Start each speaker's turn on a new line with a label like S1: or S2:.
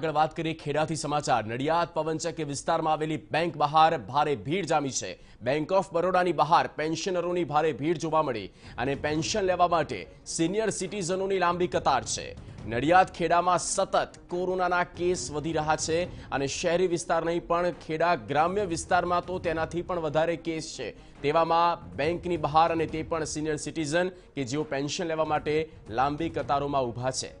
S1: આગળ વાત કરીએ ખેડાથી સમાચાર. નડિયાદ, પવનચક્કી વિસ્તારમાં આવેલી બેંક બહાર ભારે ભીડ જામી છે. બેંક ઓફ બરોડાની બહાર પેન્શનરોની ભારે ભીડ જોવા મળી અને પેન્શન લેવા માટે સિનિયર સિટીઝનોની લાંબી કતાર છે. નડિયાદ ખેડામાં સતત કોરોનાના કેસ વધી રહ્યા છે અને શહેરી વિસ્તાર નહીં, પણ ખેડા ગ્રામ્ય વિસ્તારમાં તો તેનાથી પણ વધારે કેસ છે. તેવામાં બેંકની બહાર અને તે પણ સિનિયર સિટીઝન કે જેઓ પેન્શન લેવા માટે લાંબી કતારોમાં ઊભા છે.